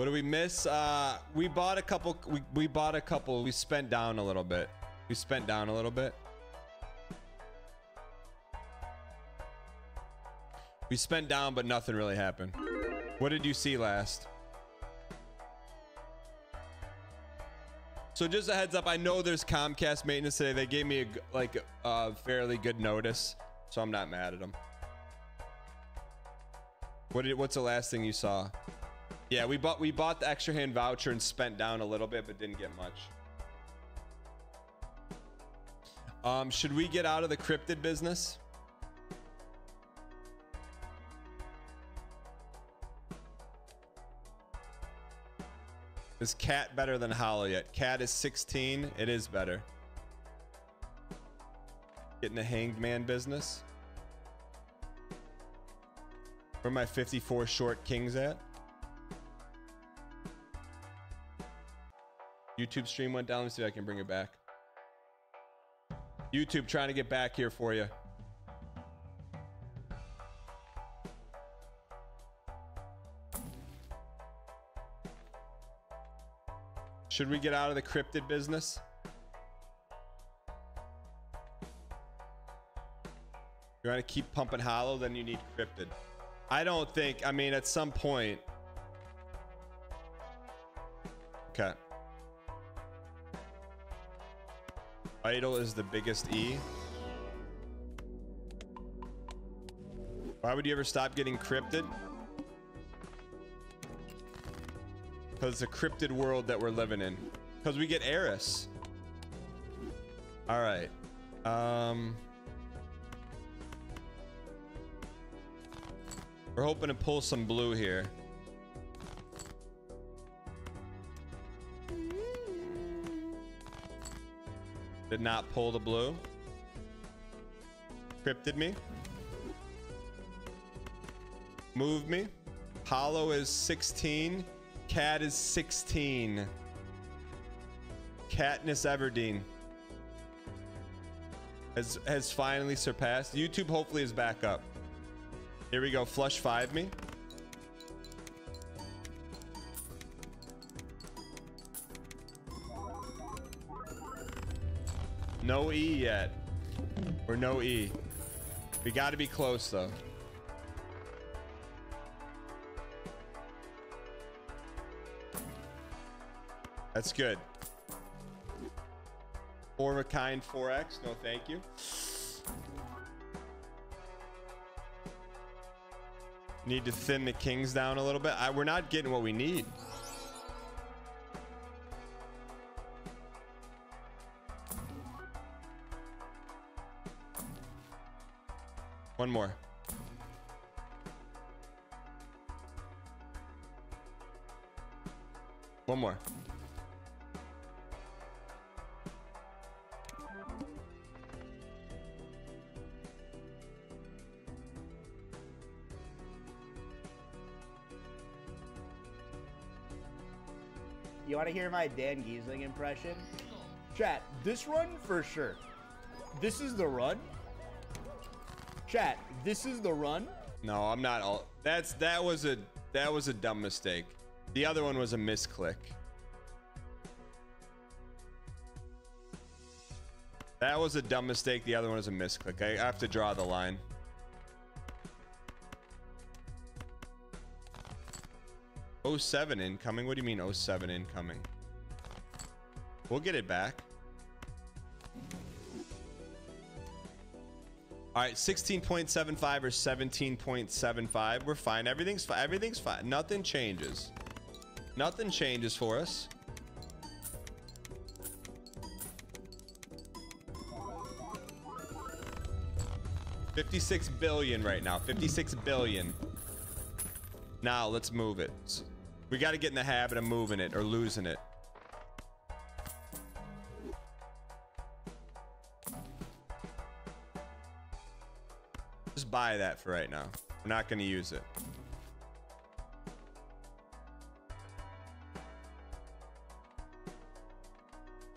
What do we miss? Uh, we bought a couple. We, we bought a couple. We spent down a little bit. We spent down a little bit. We spent down, but nothing really happened. What did you see last? So just a heads up, I know there's Comcast maintenance today. They gave me a like a fairly good notice, so I'm not mad at them. What did, what's the last thing you saw? Yeah, we bought we bought the extra hand voucher and spent down a little bit, but didn't get much. Um, should we get out of the cryptid business? Is cat better than hollow yet? Cat is 16. It is better. Getting the hanged man business. Where my 54 short kings at? YouTube stream went down. Let me see if I can bring it back. YouTube trying to get back here for you. Should we get out of the cryptid business? You want to keep pumping hollow, then you need cryptid. I don't think, I mean, at some point. Okay. Idle is the biggest E. Why would you ever stop getting cryptid? Because it's a cryptid world that we're living in. Because we get Eris. All right. Um, we're hoping to pull some blue here. Did not pull the blue. Cryptid me. Move me. Hollow is 16. Cat is 16. Katniss Everdeen has has finally surpassed. YouTube hopefully is back up. Here we go. Flush five me. No E yet. Or no E. We got to be close though. That's good. Four of a kind 4X. No, thank you. Need to thin the kings down a little bit. I, we're not getting what we need. My Dan Gheesling impression? Chat, this run for sure. This is the run. Chat, this is the run. No, I'm not all. That's that was a that was a dumb mistake. The other one was a misclick. That was a dumb mistake. The other one was a misclick. I have to draw the line. Oh seven incoming. What do you mean oh seven incoming? We'll get it back. All right, 16.75 or 17.75. We're fine. Everything's fine. Everything's fine. Nothing changes. Nothing changes for us. Fifty-six billion right now. Fifty-six billion. Now let's move it. We got to get in the habit of moving it or losing it. buy that for right now. We're not going to use it.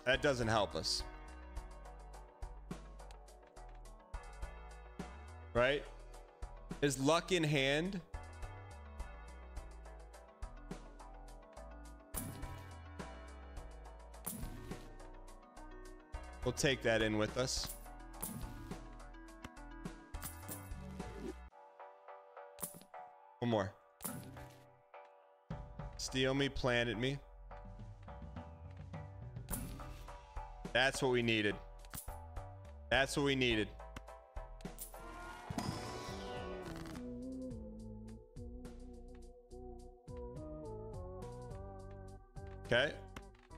That doesn't help us. Right? Is luck in hand? We'll take that in with us. One more. Steal me, planet me. That's what we needed. That's what we needed. Okay.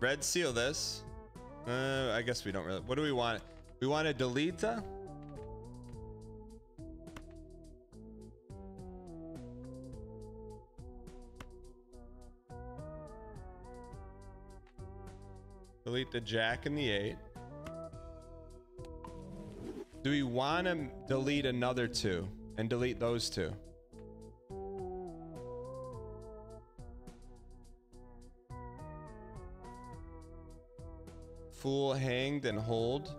Red seal this. Uh, I guess we don't really. What do we want? We want to delete Delete the jack and the eight. Do we want to delete another two and delete those two? Fool hanged and hold.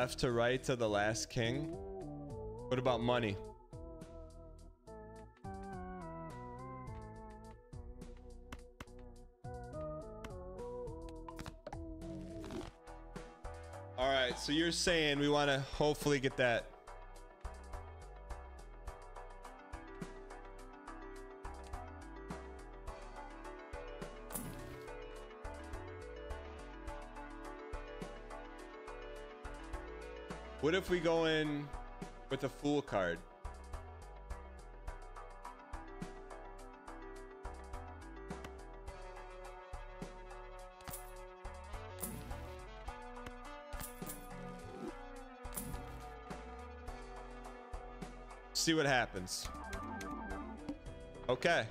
Left to right to the last king. What about money? All right, so you're saying we want to hopefully get that. What if we go in with a fool card? See what happens. Okay.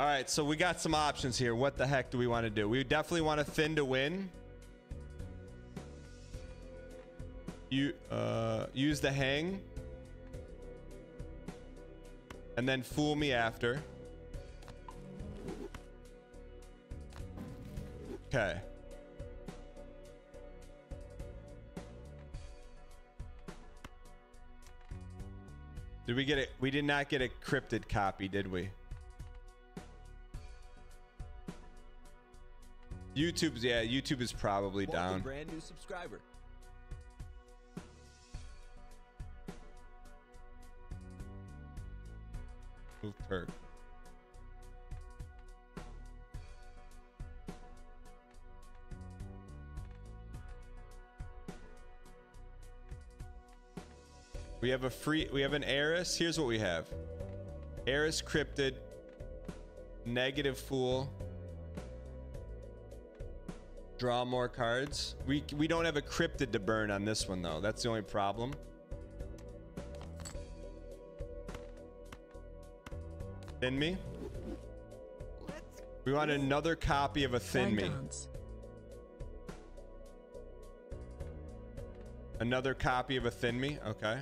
All right, so we got some options here. What the heck do we want to do? We definitely want to thin to win. You uh, use the hang, and then fool me after. Okay. Did we get it? We did not get a cryptid copy, did we? YouTube's yeah, YouTube is probably down. brand new subscriber. Move perk. We have a free we have an Eris. Here's what we have. Eris cryptid. Negative fool. Draw more cards. We we don't have a cryptid to burn on this one though. That's the only problem. Thin me. We want another copy of a thin me. Another copy of a thin me. Okay.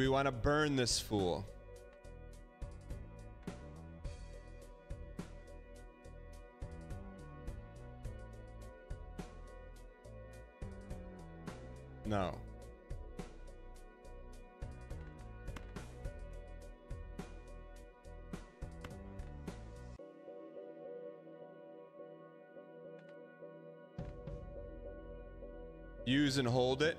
We want to burn this fool? No. Use and hold it.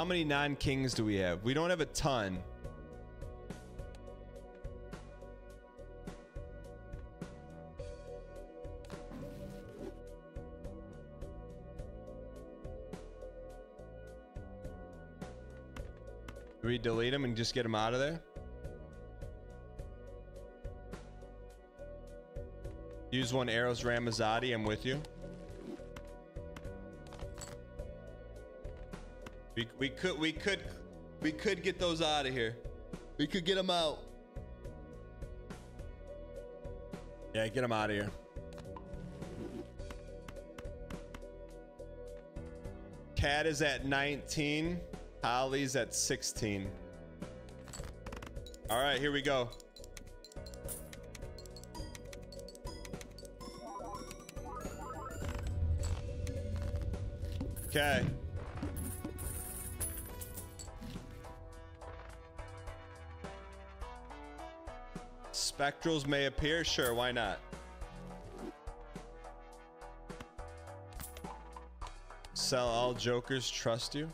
How many non-kings do we have? We don't have a ton. Do we delete them and just get them out of there? Use one arrows Ramazzotti. I'm with you. We, we could we could we could get those out of here. We could get them out. Yeah, get them out of here. Cat is at 19. Holly's at 16. All right, here we go. Okay. Spectrals may appear. Sure, why not? Sell all jokers trust you?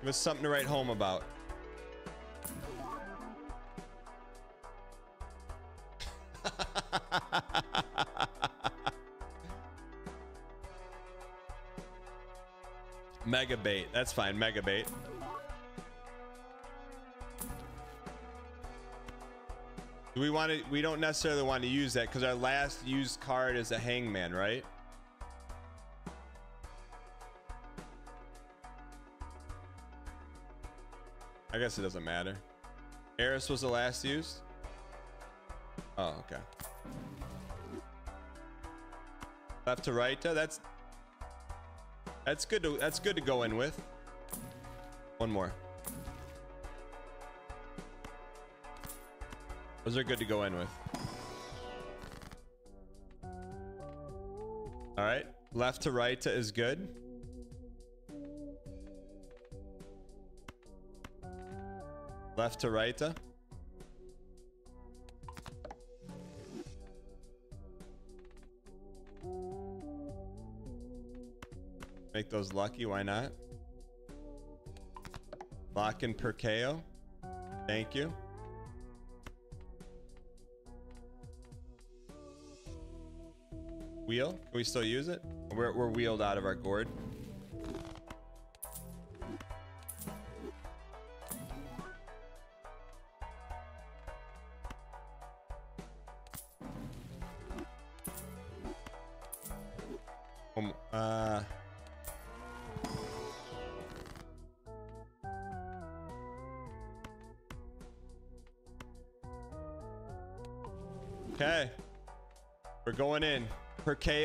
Give us something to write home about. Mega bait. That's fine. Mega bait. We want to? We don't necessarily want to use that because our last used card is a hangman, right? I guess it doesn't matter. Eris was the last used. Oh, okay. Left to right. That's that's good to that's good to go in with. One more. Those are good to go in with. All right. Left to right is good. Left to right. Uh, those lucky, why not? Lock in Perkeo. Thank you. Wheel? Can we still use it? We're, we're wheeled out of our gourd.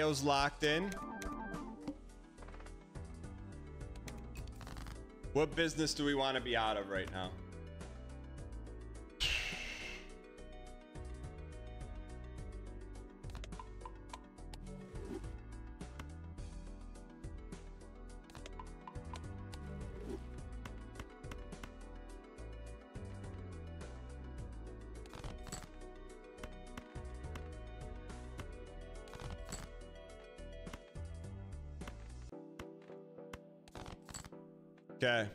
Perkeo's locked in. What business do we want to be out of right now? Okay.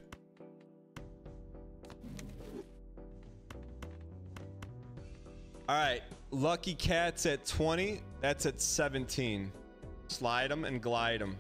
All right. Lucky Cat's at 20. That's at 17. Slide them and glide them.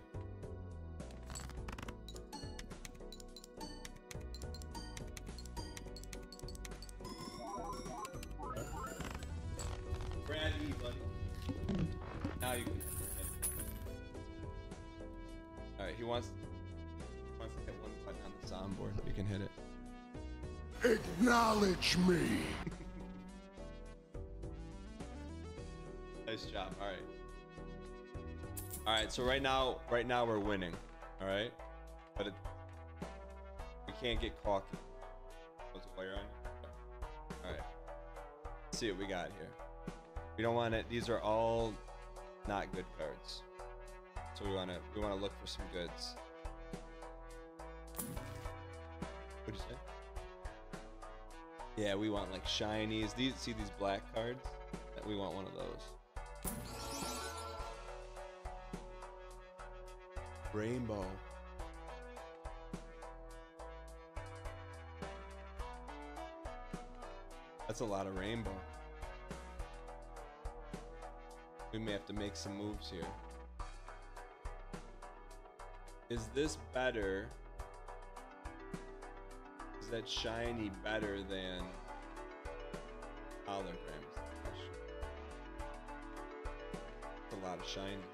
Right now, we're winning. All right. But it, we can't get cocky. Was a player on you? All right. Let's see what we got here. We don't want it. These are all not good cards. So we want to we want to look for some goods. What'd you say? Yeah, we want like shinies. These see these black cards? We want one of those. Rainbow. That's a lot of rainbow. We may have to make some moves here. Is this better? Is that shiny better than holograms. A lot of shinies.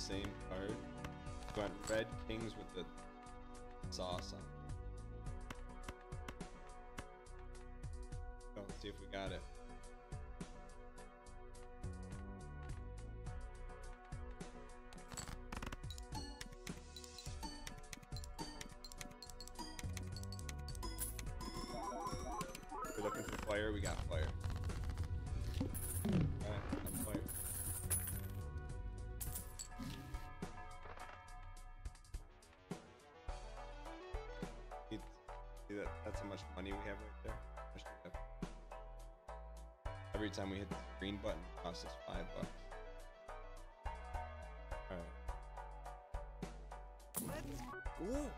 Same card. Want red kings with the sauce on. Much money we have right there. Have? Every time we hit the green button, it costs us five bucks. Alright.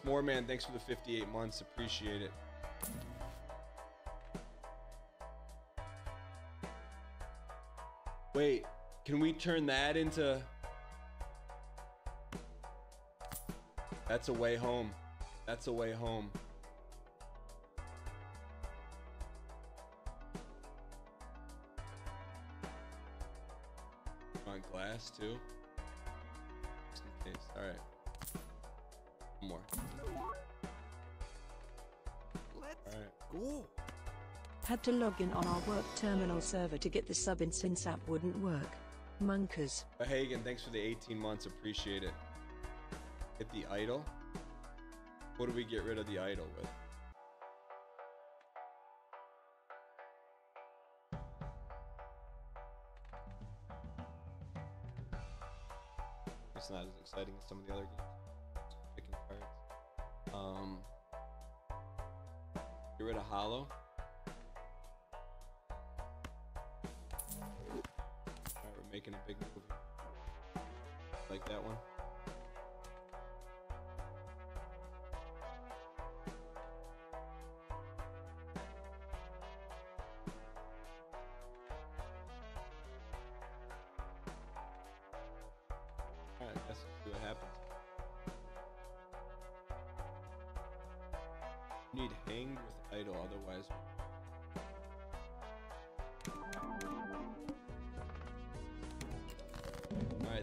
S'more man, thanks for the 58 months. Appreciate it. Wait, can we turn that into. That's a way home. That's a way home. On glass too. Just in case. Alright. One more. Alright. Cool. Had to log in on our work terminal server to get the sub in since app wouldn't work. Munkers. Hagen, thanks for the 18 months. Appreciate it. Hit the idol. What do we get rid of the idol with? It's not as exciting as some of the other games. Picking cards. Um, get rid of hollow. Alright, we're making a big move. Like that one.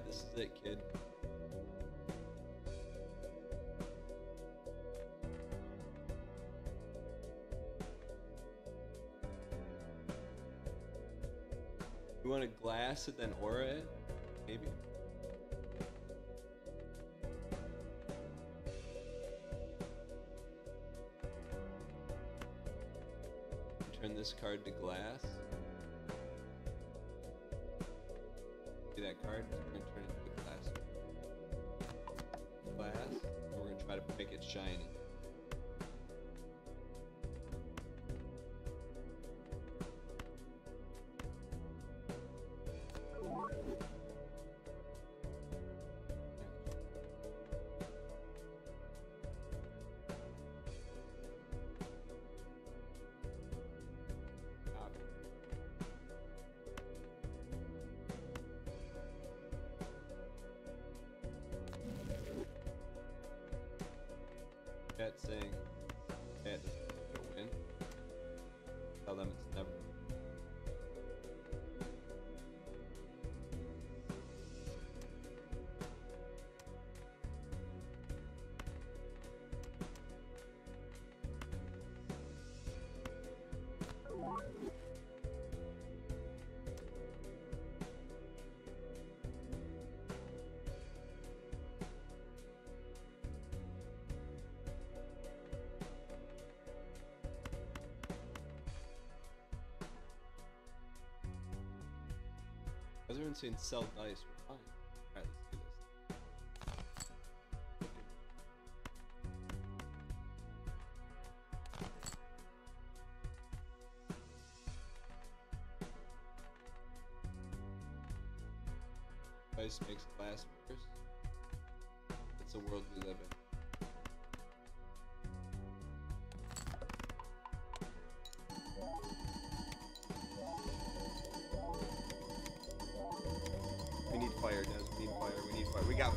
This is it, kid. You want to glass it, then aura it? Maybe. Turn this card to glass. See that card? Gonna try to make it shiny. Chat saying everyone's saying sell dice.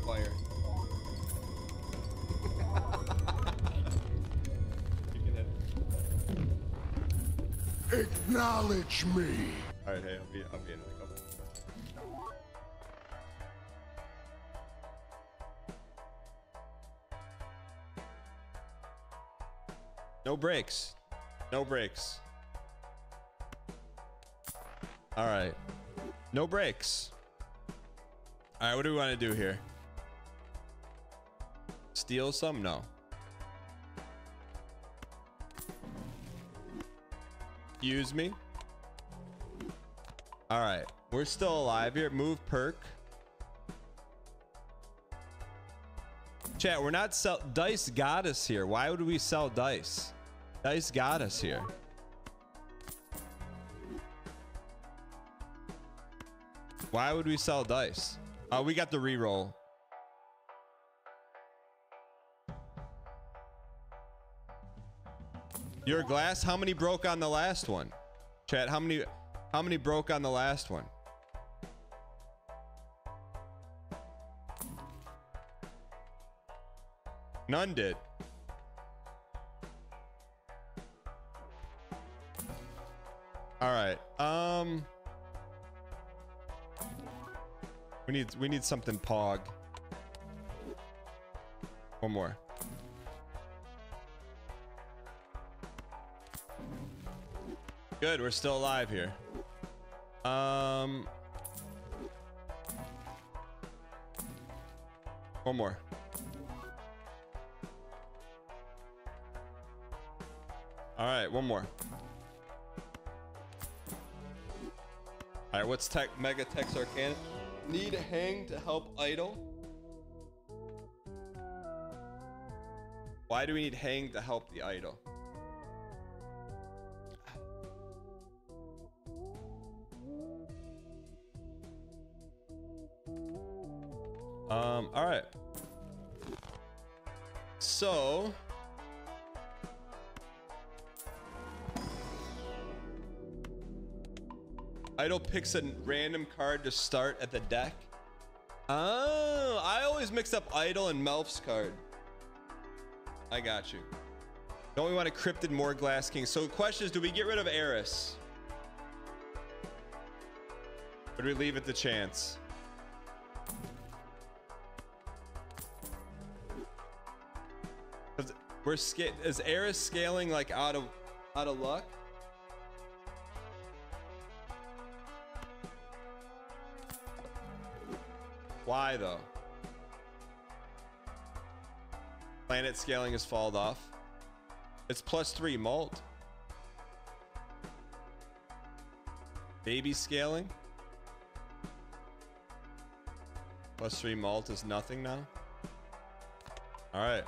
Fire. We got fire. you can hit it. Acknowledge me. All right, hey, I'll be, I'll be in a couple. No breaks. No breaks. All right. No breaks. All right, what do we want to do here? Steal some? No. Use me? All right, we're still alive here. Move perk. Chat, we're not sell. Dice got us here. Why would we sell dice? Dice got us here. Why would we sell dice? Uh, we got the reroll. Your glass. How many broke on the last one? Chat. How many? How many broke on the last one? None did. All right. Um We need we need something pog. One more. Good, we're still alive here. Um One more. All right, one more. All right, what's tech mega tex arcana? Need hang to help idle. Why do we need hang to help the idle? Picks a random card to start at the deck. Oh, I always mix up Idol and Melf's card. I got you. Don't we want a Cryptid more Glass King? So the question is, do we get rid of Eris? Do we leave it to chance? We're sca- is Eris scaling like out of out of luck? Why though? Planet scaling has fallen off. It's plus three mult. Baby scaling. Plus three mult is nothing now. All right.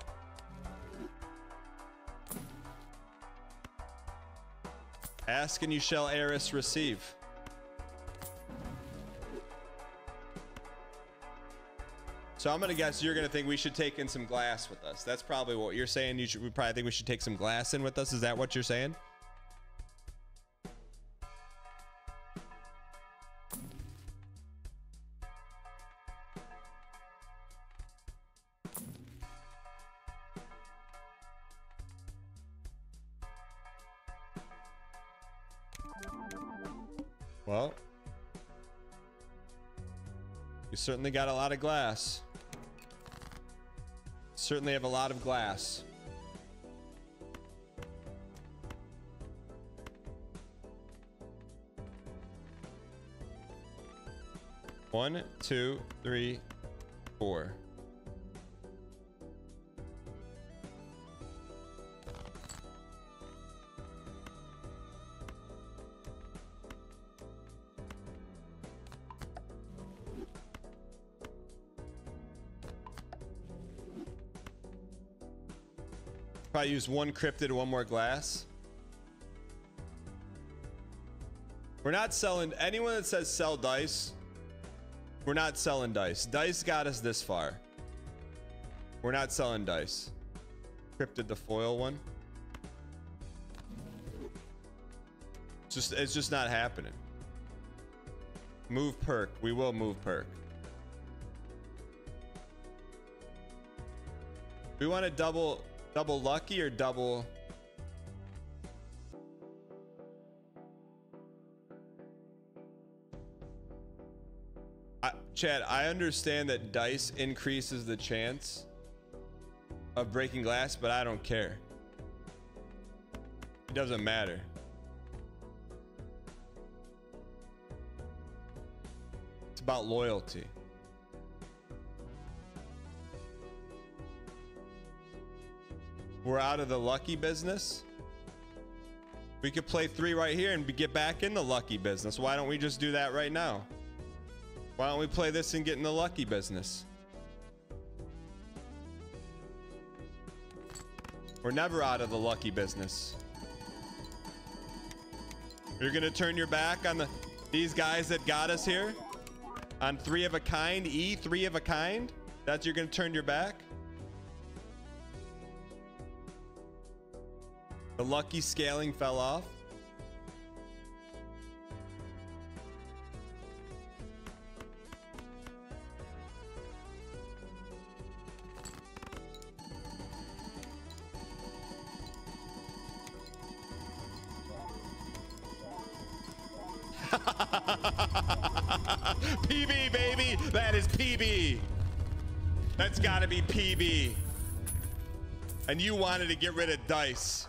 Ask and you shall Eris receive. So I'm gonna guess you're gonna think we should take in some glass with us. That's probably what you're saying. You should. We probably think we should take some glass in with us. Is that what you're saying? Well, you certainly got a lot of glass. Certainly have a lot of glass. One, two, three, four. Probably use one cryptid, one more glass. We're not selling anyone that says sell dice. We're not selling dice. Dice got us this far. We're not selling dice. Cryptid the foil one. It's just it's just not happening. Move perk. We will move perk. We want to double double lucky or double Chad, I understand that dice increases the chance of breaking glass, but I don't care. It doesn't matter. It's about loyalty. We're out of the lucky business. We could play three right here and get back in the lucky business. Why don't we just do that right now? Why don't we play this and get in the lucky business? We're never out of the lucky business. You're gonna turn your back on the these guys that got us here? On three of a kind, E, three of a kind? That's you're gonna turn your back? The lucky scaling fell off. PB, baby. That is PB. That's got to be PB. And you wanted to get rid of dice.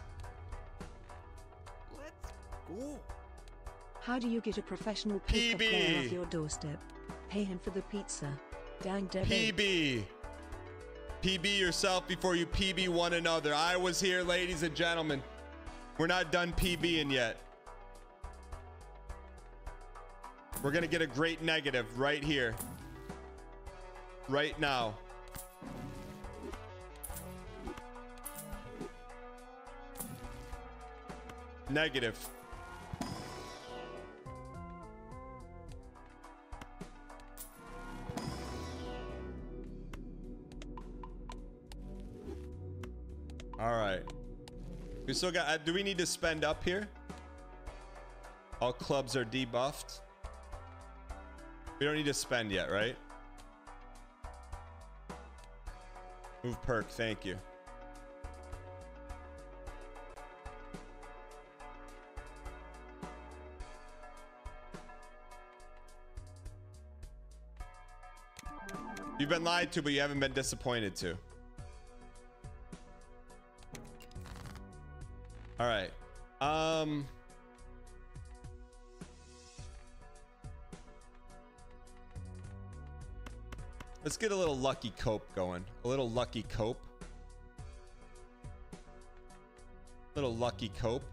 How do you get a professional PB. player off your doorstep? Pay him for the pizza. Dang Debbie. PB. PB yourself before you PB one another. I was here, ladies and gentlemen. We're not done PBing yet. We're going to get a great negative right here. Right now. Negative. All right. We still got. Uh, do we need to spend up here? All clubs are debuffed. We don't need to spend yet, right? Move perk. Thank you. You've been lied to, but you haven't been disappointed to. All right. Um. Let's get a little lucky cope going. A little lucky cope. Little lucky cope.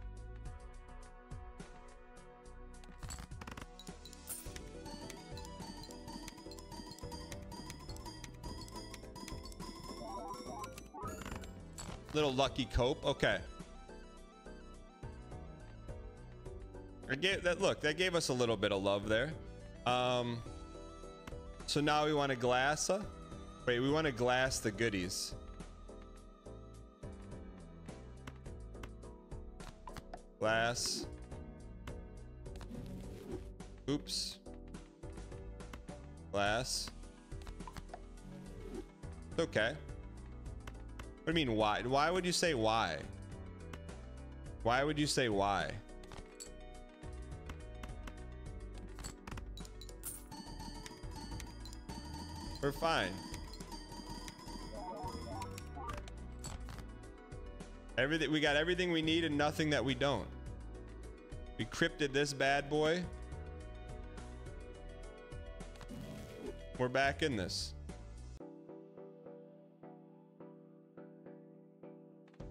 Little lucky cope. Okay. That look, that gave us a little bit of love there. Um so now we want to glass uh, Wait, we want to glass the goodies. Glass. Oops. Glass. Okay. What do you mean why? Why would you say why? Why would you say why? We're fine. Everything we got everything we need and nothing that we don't. We crypted this bad boy. We're back in this.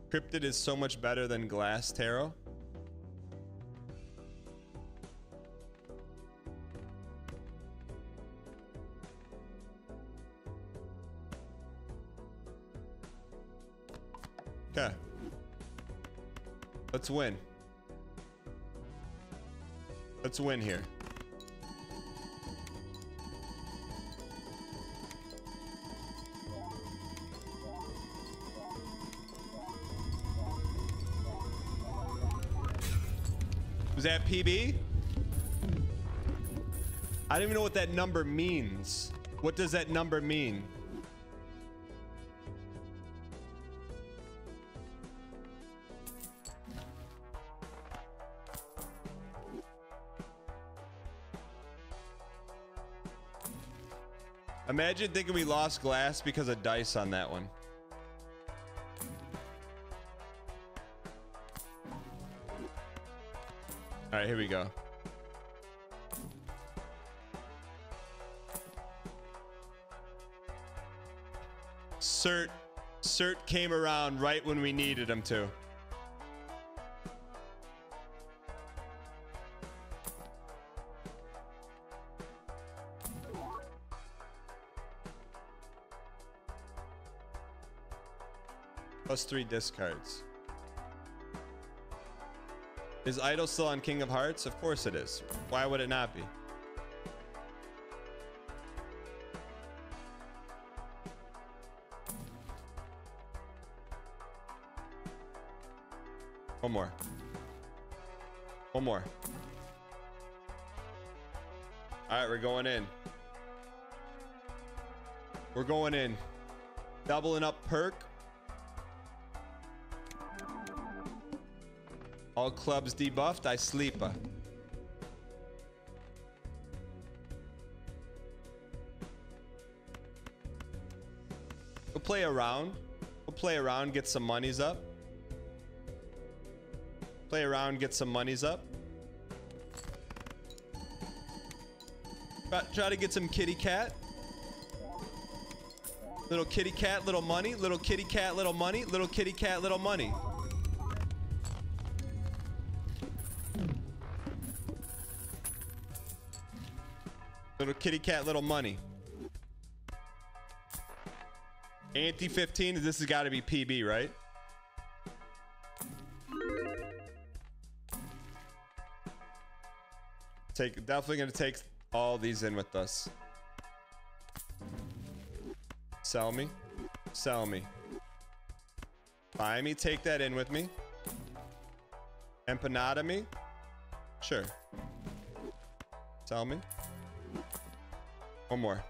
Cryptid is so much better than Glass Tarot. Let's win. Let's win here. Was that PB? I don't even know what that number means. What does that number mean? Imagine thinking we lost glass because of dice on that one. All right, here we go. Cert, Cert came around right when we needed him to. Plus three discards. Is Idol still on King of Hearts? Of course it is. Why would it not be? One more. One more. All right, we're going in. We're going in. Doubling up perk. All clubs debuffed. I sleep. Uh, we'll play around. We'll play around, get some monies up. Play around, get some monies up. Try to get some kitty cat. Little kitty cat, little money. Little kitty cat, little money. Little kitty cat, little money. Kitty cat, little money. Ante 15, this has got to be PB, right? Take definitely gonna take all these in with us. Sell me. Sell me. Buy me, take that in with me. Empanada me. Sure. Sell me. One more.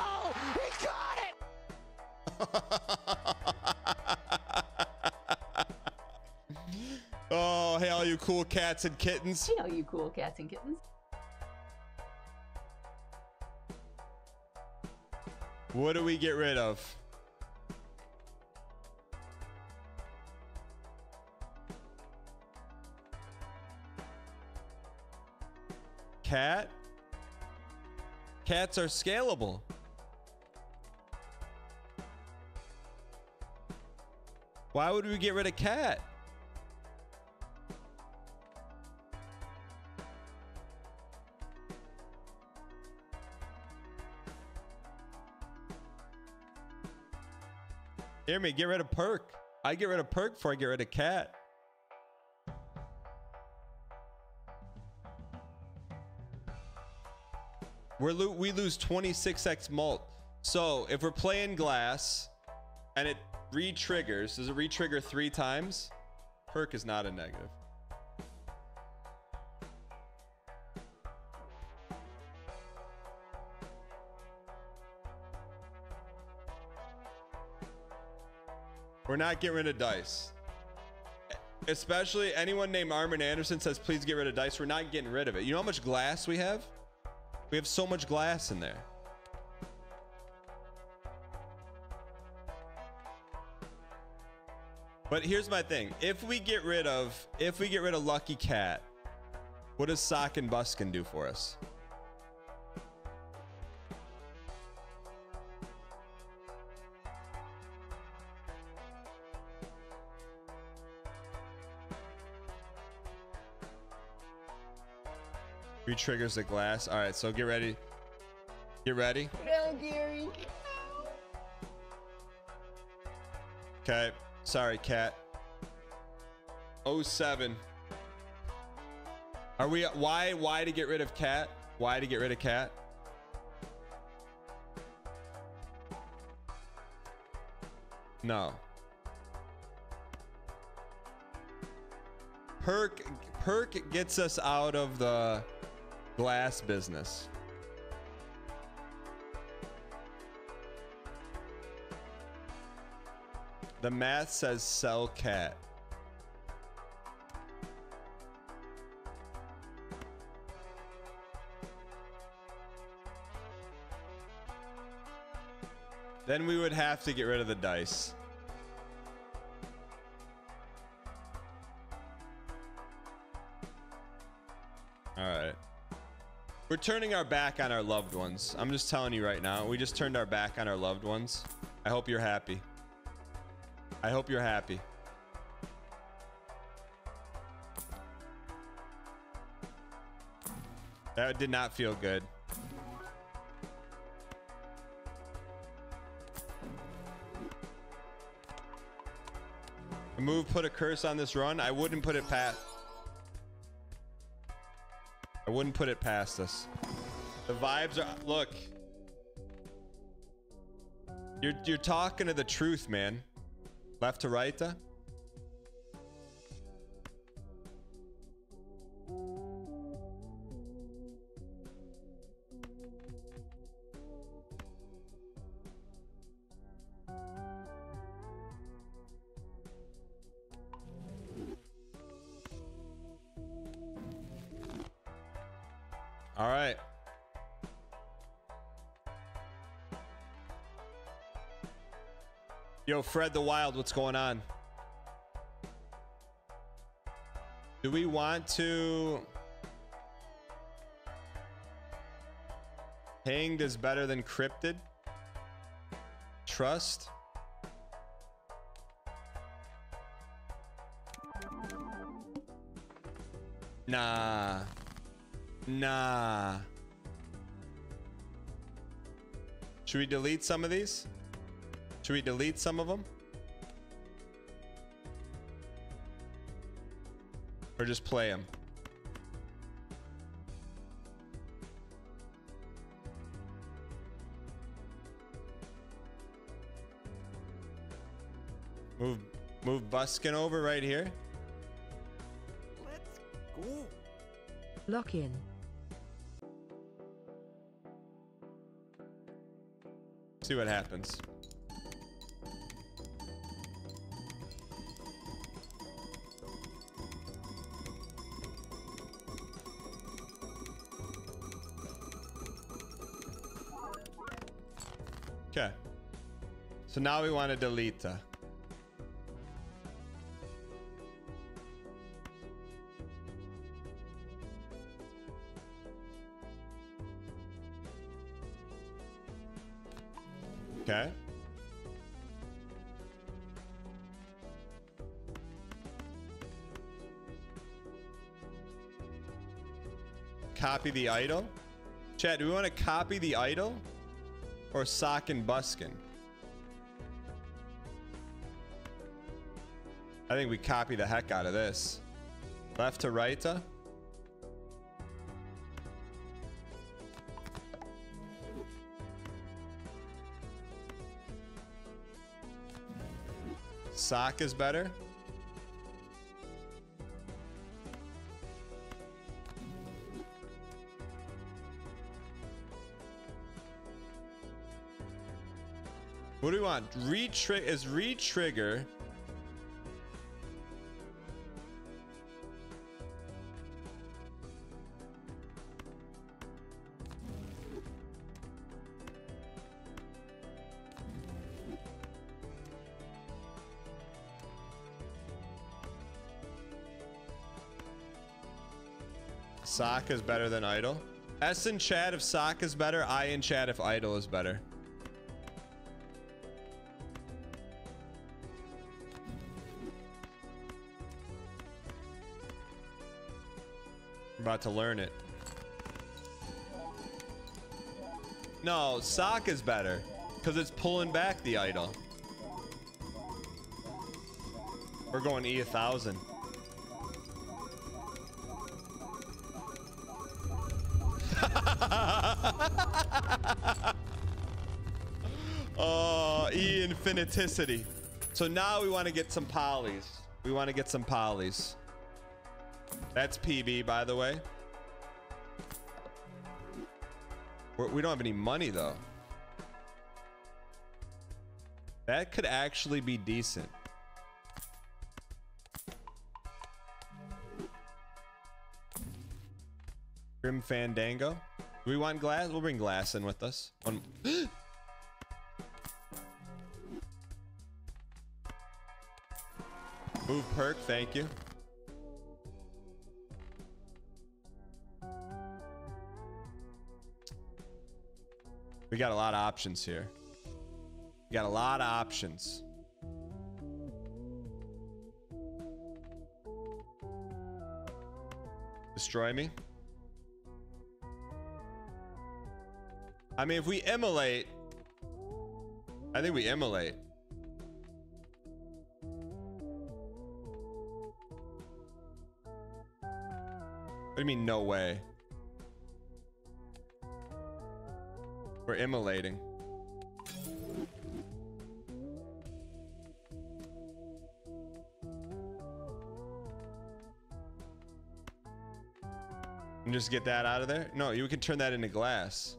Oh, he got it! oh, hey, all you cool cats and kittens. Hey, all you cool cats and kittens. What do we get rid of? Cat? Cats are scalable. Why would we get rid of cat? Hear me, get rid of perk. I get rid of perk before I get rid of cat. We're lo- we lose 26x mult. So if we're playing glass and it re-triggers, does it re-trigger three times? Perk is not a negative. We're not getting rid of dice. Especially anyone named Armin Anderson says, please get rid of dice. We're not getting rid of it. You know how much glass we have? We have so much glass in there. But here's my thing. If we get rid of if we get rid of Lucky Cat, what does Sock and Buskin do for us? Re-triggers the glass. All right, so get ready. Get ready. No, Gary. Okay. Sorry, cat. 07. Are we why why to get rid of cat? Why to get rid of cat? No. Perk perk gets us out of the glass business. The math says sell cat. Then we would have to get rid of the dice. We're turning our back on our loved ones. I'm just telling you right now. We just turned our back on our loved ones. I hope you're happy. I hope you're happy. That did not feel good. A move put a curse on this run. I wouldn't put it past. Wouldn't put it past us. The vibes are look. You're you're talking to the truth, man. Left to right, uh? Yo, Fred the Wild, what's going on? Do we want to... Hanged is better than cryptid? Trust? Nah. Nah. Should we delete some of these? Should we delete some of them? Or just play them? Move move Buskin over right here. Let's go. Lock in. See what happens. So now we want to delete. Okay. Copy the idol. Chat, do we want to copy the idol or sock and buskin? I think we copy the heck out of this. Left to right. uh? Sock is better. What do we want? Re-trigger is re-trigger. Sock is better than Idol. S in chat if sock is better, I in chat if Idol is better. About to learn it. No, sock is better. Because it's pulling back the idol. We're going E a thousand. Infiniticity. So now we want to get some polys. We want to get some polys. That's PB, by the way. We're, we do not have any money, though. That could actually be decent. Grim Fandango. Do we want glass? We'll bring glass in with us. One. Move perk, thank you. We got a lot of options here. We got a lot of options. Destroy me. I mean, if we immolate, I think we immolate. You mean, no way? We're immolating. And just get that out of there? No, you can turn that into glass.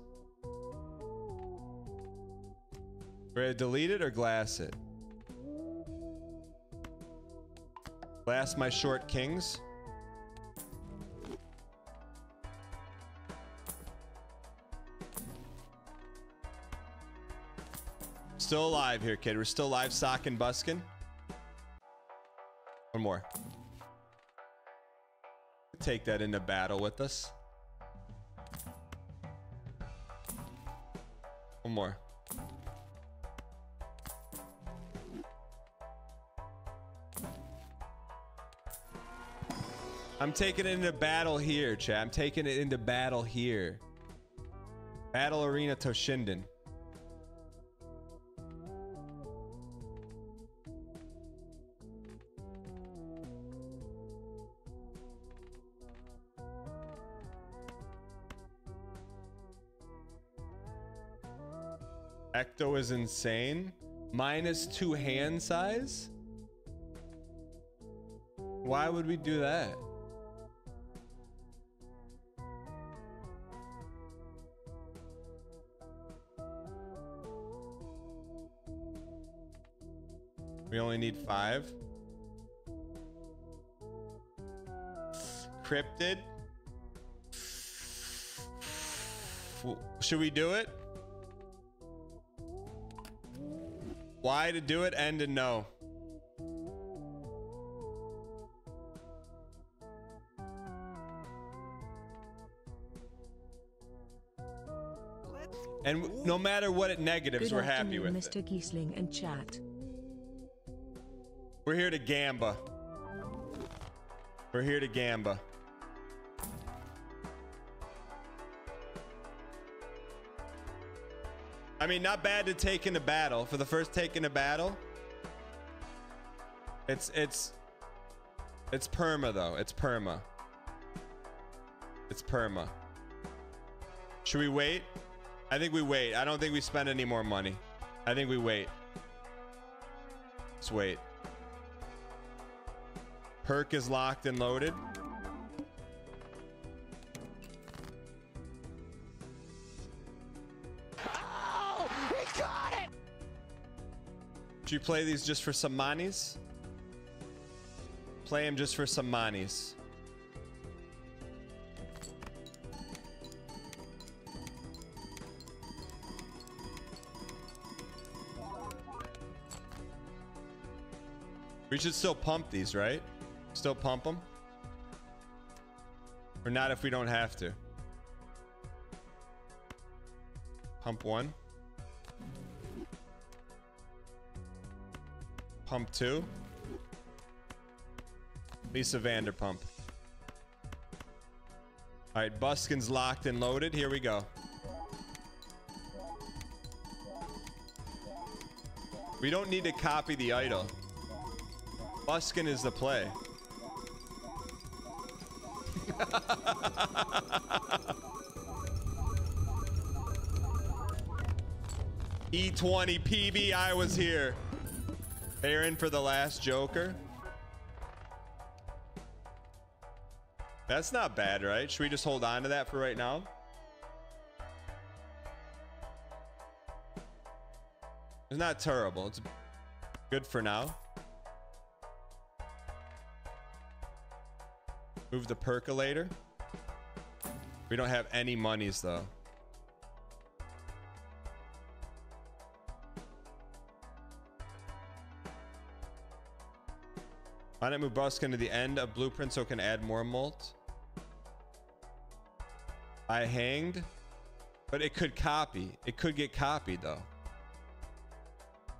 Ready to delete it or glass it? Glass my short kings. Still alive here, kid. We're still live sock and buskin. One more. Take that into battle with us. One more. I'm taking it into battle here, chat. I'm taking it into battle here. Battle Arena Toshinden. Ecto is insane. Minus two hand size? Why would we do that? We only need five. Cryptid. Should we do it? Why to do it end and to know. And no matter what it negatives, Good we're happy with Mr. it. Gheesling and chat. We're here to gamba. We're here to gamba. I mean, not bad to take into battle. For the first take into battle. It's it's it's perma though. It's perma. It's perma. Should we wait? I think we wait. I don't think we spend any more money. I think we wait. Let's wait. Perk is locked and loaded. Should you play these just for some monies? Play them just for some monies. We should still pump these, right? Still pump them? Or not if we don't have to? Pump one. Pump two. Lisa Vanderpump. All right, Buskin's locked and loaded. Here we go. We don't need to copy the idol. Buskin is the play. E20 PB, I was here. Aaron for the last Joker. That's not bad, right? Should we just hold on to that for right now? It's not terrible. It's good for now. Move the percolator. We don't have any monies though. Move Buskin to the end of blueprint so it can add more mult? I hanged, but it could copy. It could get copied though.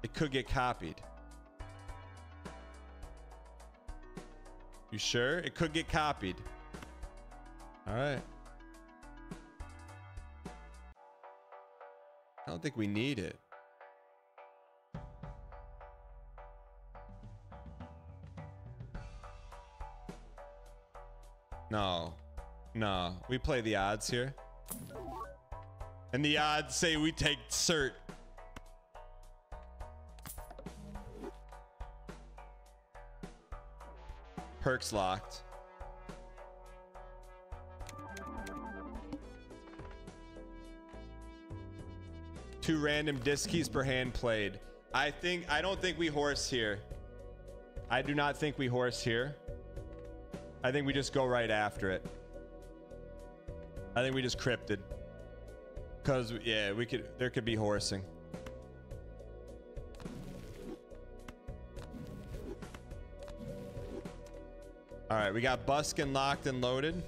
It could get copied. You sure? It could get copied. All right. I don't think we need it. No. No. We play the odds here. And the odds say we take cert. Perks locked. Two random disc keys per hand played. I think I don't think we horse here. I do not think we horse here. I think we just go right after it. I think we just crypted. Cause yeah, we could there could be horsing. All right, we got Buskin locked and loaded.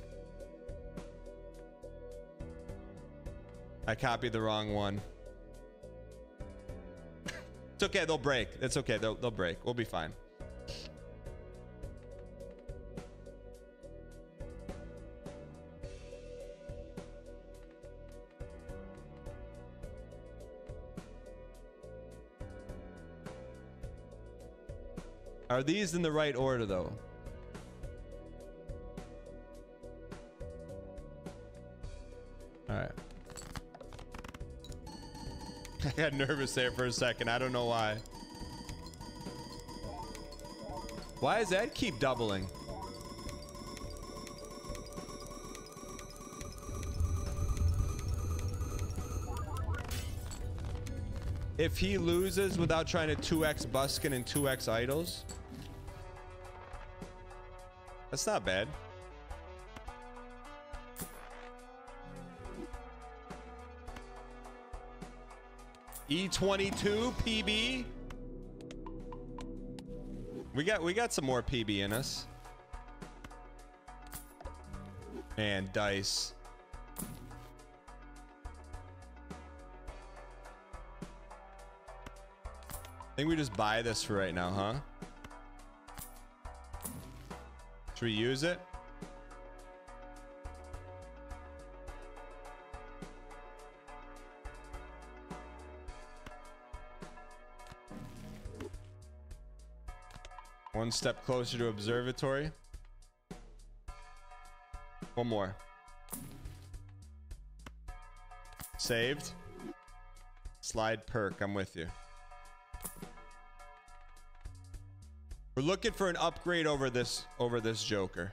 I copied the wrong one. it's okay, they'll break. It's okay, they'll, they'll break. We'll be fine. Are these in the right order though? All right. I got nervous there for a second. I don't know why. Why does that keep doubling? If he loses without trying to 2x Buskin and 2x Idols, that's not bad. E22 PB. We got we got some more PB in us. And dice. I think we just buy this for right now, huh? Should we use it? One step closer to observatory. One more. Saved. Slide perk. I'm with you. We're looking for an upgrade over this over this Joker.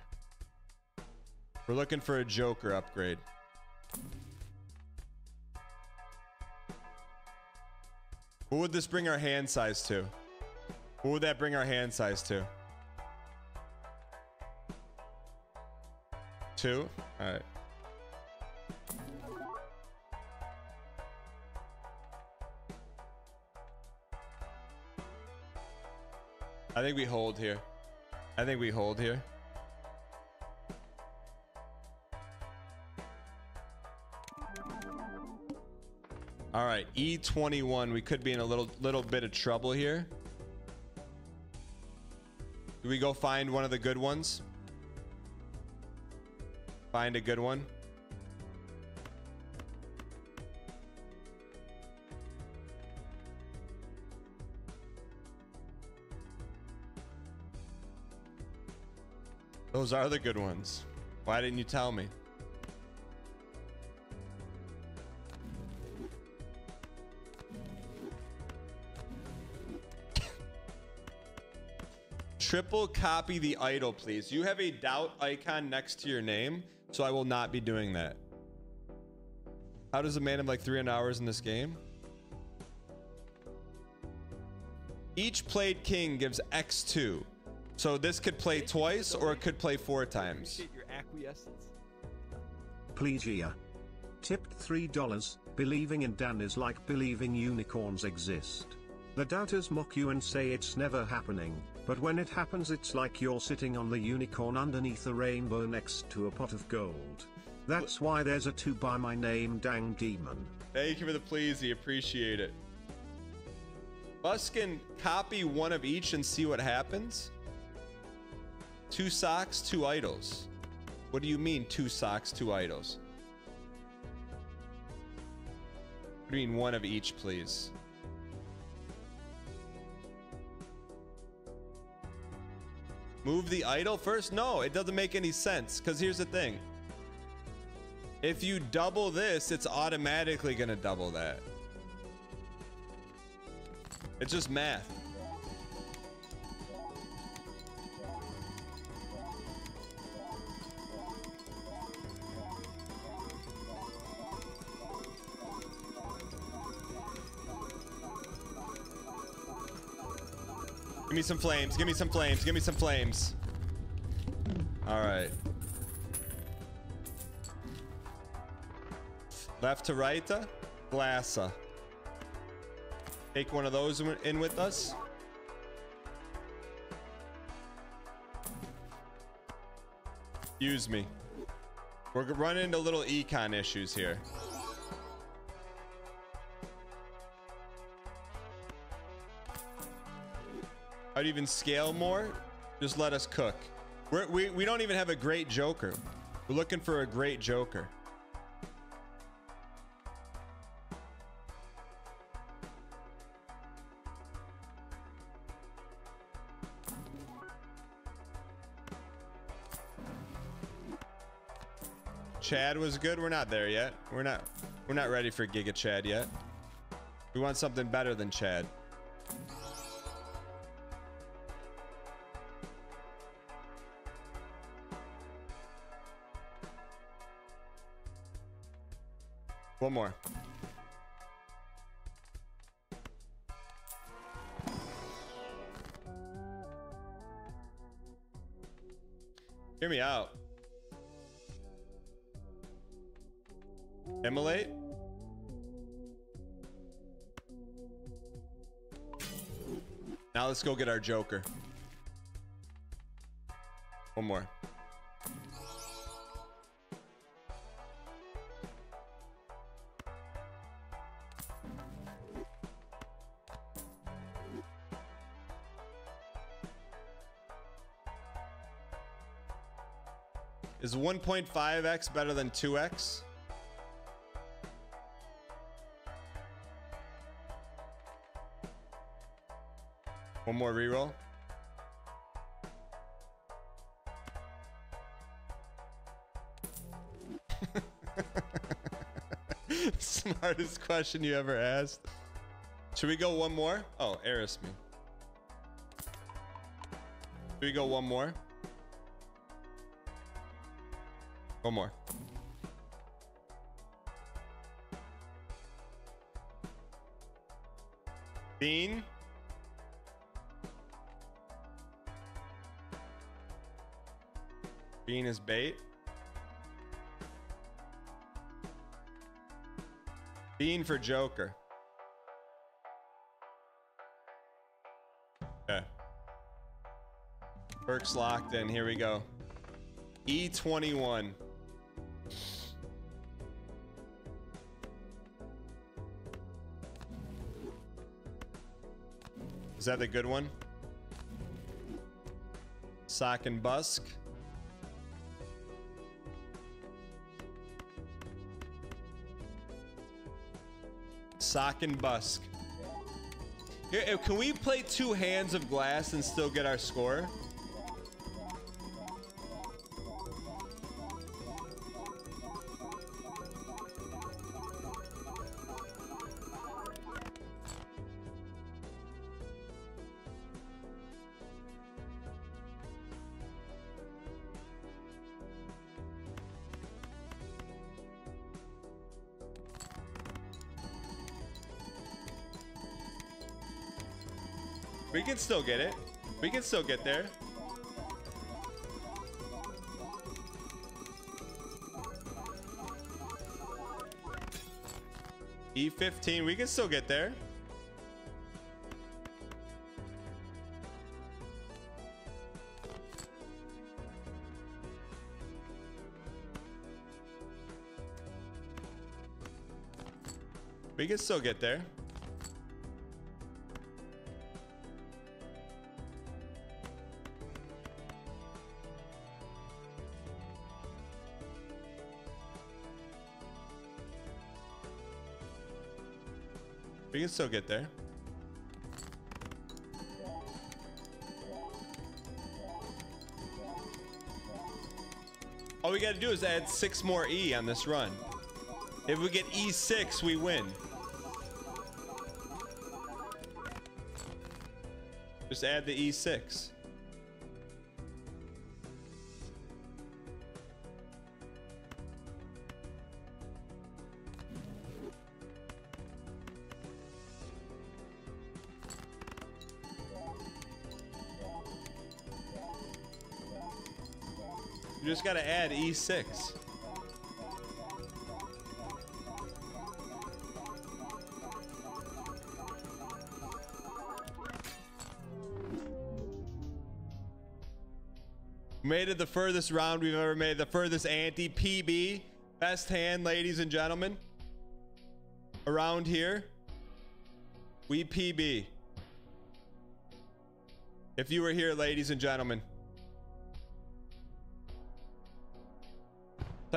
We're looking for a Joker upgrade. What would this bring our hand size to? What would that bring our hand size to? Two? Alright. I think we hold here. I think we hold here. All right, E21. We could be in a little little bit of trouble here. Do we go find one of the good ones? Find a good one. Those are the good ones. Why didn't you tell me? Triple copy the idol, please. You have a doubt icon next to your name, so I will not be doing that. How does a man have like 300 hours in this game? Each played king gives X2. So this could play twice or it could play four times. Appreciate your acquiescence. Plegia. Tipped $3. Believing in Dan is like believing unicorns exist. The doubters mock you and say it's never happening, but when it happens, it's like you're sitting on the unicorn underneath a rainbow next to a pot of gold. That's why there's a 2 by my name, Dang Demon. Thank you for the pleasy. Appreciate it. Buskin, copy one of each and see what happens. Two socks, two idols. What do you mean, two socks, two idols? What do you mean, one of each, please? Move the idol first? No, it doesn't make any sense. Because here's the thing if you double this, it's automatically going to double that. It's just math. Give me some flames. Give me some flames. Give me some flames. All right. Left to right. uh, Glassa. Take one of those in- in with us. Excuse me. We're running into little econ issues here. You even scale more? Just let us cook. We're, we we don't even have a great Joker. We're looking for a great Joker. Chad was good. We're not there yet. We're not we're not ready for Giga Chad yet. We want something better than Chad. One more. Hear me out. Immolate? Now let's go get our Joker. One more. Is 1.5x better than 2x? One more reroll. Smartest question you ever asked. Should we go one more? Oh, Eris me. Should we go one more? One more. Bean. Bean is bait. Bean for Joker. Okay. Perks locked in. Here we go. E21. Is that the good one? Sock and Busk. Sock and Busk. Here, uh, can we play two hands of glass and still get our score? Still get it. We can still get there. E15, we can still get there. We can still get there. Can still get there. All we gotta do is add six more E on this run. If we get E6, we win. Just add the E E6. Gotta add E E6. Made it the furthest round we've ever made, the furthest ante PB. Best hand, ladies and gentlemen. Around here, we PB. If you were here, ladies and gentlemen.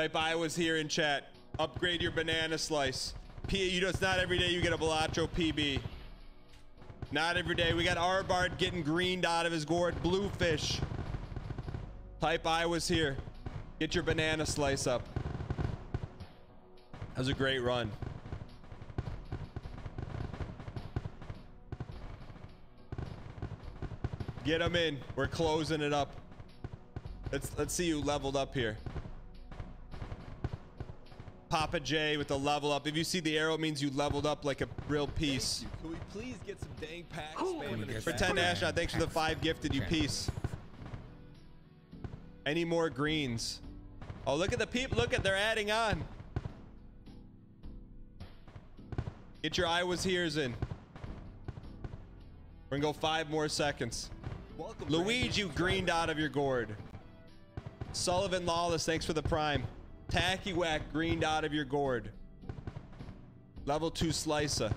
Type I was here in chat. Upgrade your banana slice. P you know it's not every day you get a Balatro PB. Not every day. We got Arbard getting greened out of his gourd. Bluefish. Type I was here. Get your banana slice up. That was a great run. Get them in. We're closing it up. Let's let's see you leveled up here. Papa J with the level up. If you see the arrow, it means you leveled up like a real piece. Can we please get some dang packs, spam in the For 10 Ashnot, thanks for the five gifted you piece. Any more greens? Oh, look at the peep. Look at they're adding on. Get your I was here's in. We're gonna go five more seconds. Welcome, Luigi, you greened out of your gourd. Sullivan Lawless, thanks for the prime. Tacky Whack greened out of your gourd. Level two slicer.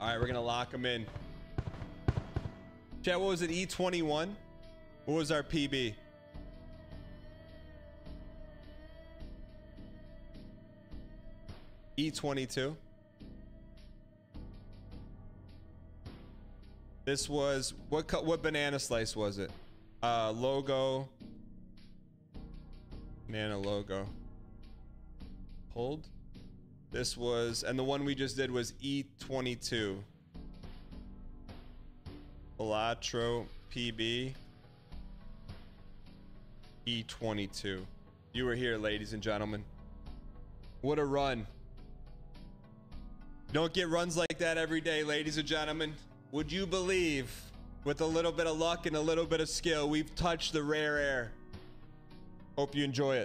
All right, we're gonna lock them in. Chat, what was it? E21? What was our PB? E22. This was what what banana slice was it? Uh logo. Banana logo. Hold. This was and the one we just did was E22. Balatro PB E22. You were here, ladies and gentlemen. What a run. Don't get runs like that every day, ladies and gentlemen. Would you believe, with a little bit of luck and a little bit of skill, we've touched the rare air? Hope you enjoy it.